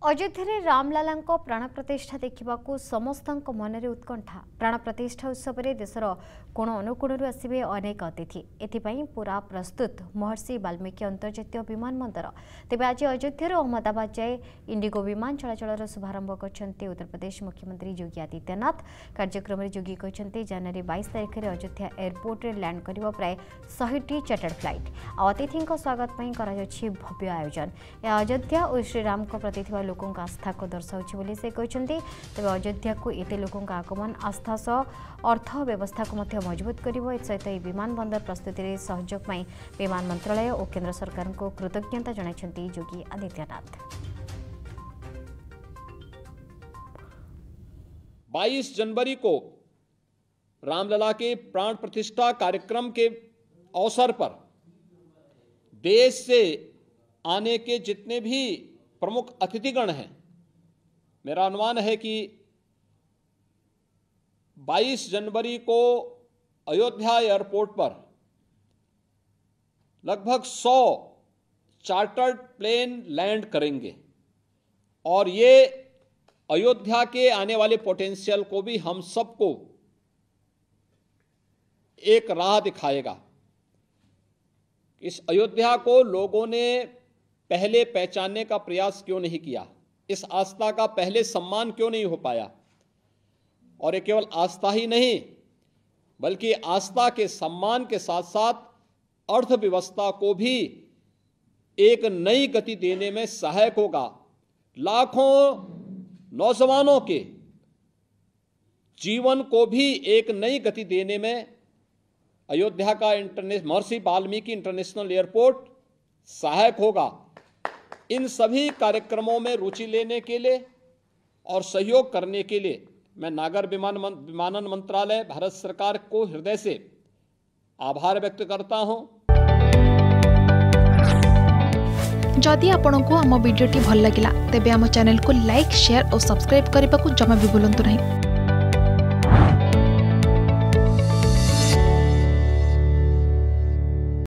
ଅଯୋଧ୍ୟାରେ ରାମଲାଲାଙ୍କ ପ୍ରାଣ ପ୍ରତିଷ୍ଠା ଦେଖିବାକୁ ସମସ୍ତଙ୍କ ମନରେ ଉତ୍କଣ୍ଠା ପ୍ରାଣ ପ୍ରତିଷ୍ଠା ଉତ୍ସବରେ ଦେଶର କୋଣ ଅନୁକୋଣରୁ ଆସିବେ ଅନେକ ଅତିଥି ଏଥିପାଇଁ ପୁରା ପ୍ରସ୍ତୁତ ମହର୍ଷି ବାଲ୍ମୀକି ଅନ୍ତର୍ଜାତୀୟ ବିମାନ ବନ୍ଦର ତେବେ ଆଜି ଅଯୋଧ୍ୟାରୁ ଅହମ୍ମଦାବାଦ ଯାଏ ଇଣ୍ଡିଗୋ ବିମାନ ଚଳାଚଳର ଶୁଭାରମ୍ଭ କରିଛନ୍ତି ଉତ୍ତରପ୍ରଦେଶ ମୁଖ୍ୟମନ୍ତ୍ରୀ ଯୋଗୀ ଆଦିତ୍ୟନାଥ କାର୍ଯ୍ୟକ୍ରମରେ ଯୋଗୀ କହିଛନ୍ତି ଜାନୁଆରୀ ବାଇଶ ତାରିଖରେ ଅଯୋଧ୍ୟା ଏୟାରପୋର୍ଟରେ ଲ୍ୟାଣ୍ଡ କରିବ ପ୍ରାୟ ଶହେଟି ଚାର୍ଟର୍ଡ ଫ୍ଲାଇଟ୍ ଆଉ ଅତିଥିଙ୍କ ସ୍ୱାଗତ ପାଇଁ କରାଯାଉଛି ଭବ୍ୟ ଆୟୋଜନ ଏହା ଅଯୋଧ୍ୟା ଓ ଶ୍ରୀରାମଙ୍କ ପ୍ରତି ଥିବା ଲୋକଙ୍କ ଆସ୍ଥାକୁ ଦର୍ଶାଉଛି ବୋଲି ସେ କହିଛନ୍ତି ତେବେ ଅଯୋଧ୍ୟାକୁ ଏତେ ଲୋକଙ୍କ ଆଗମନ ଆସ୍ଥା ସହ ଅର୍ଥ ବ୍ୟବସ୍ଥାକୁ ମଧ୍ୟ ମଜବୁତ କରିବ ଏଥିସହିତ ଏହି ବିମାନ ବନ୍ଦର ପ୍ରସ୍ତୁତିରେ ସହଯୋଗ ପାଇଁ ବିମାନ ମନ୍ତ୍ରଣାଳୟ ଓ କେନ୍ଦ୍ର ସରକାରଙ୍କୁ କୃତଜ୍ଞତା ଜଣାଇଛନ୍ତି ଯୋଗୀ ଆଦିତ୍ୟନାଥ 22 जनवरी को रामलला के प्राण प्रतिष्ठा कार्यक्रम के अवसर पर देश से आने के जितने भी प्रमुख अतिथिगण हैं। मेरा अनुमान है कि 22 जनवरी को अयोध्या एयरपोर्ट पर लगभग 100 चार्टर्ड प्लेन लैंड करेंगे और ये अयोध्या के आने वाले पोटेंशियल को भी हम सबको एक राह दिखाएगा। इस अयोध्या को लोगों ने पहले पहचानने का प्रयास क्यों नहीं किया? इस आस्था का पहले सम्मान क्यों नहीं हो पाया? और ये केवल आस्था ही नहीं, बल्कि आस्था के सम्मान के साथ साथ अर्थव्यवस्था को भी एक नई गति देने में सहायक होगा। लाखों नौजवानों के जीवन को भी एक नई गति देने में अयोध्या का इंटरनेशनल महर्षि वाल्मीकि इंटरनेशनल एयरपोर्ट सहायक होगा। इन सभी कार्यक्रमों में रुचि लेने के लिए और सहयोग करने के लिए मैं नागर विमान विमानन मंत्रालय, भारत सरकार को हृदय से आभार व्यक्त करता हूँ। जदि आपंक आम भिडी भल लगा तेब आम चैनल को लाइक, शेयर और सब्सक्राइब करने को जमा भी बुलां नहीं।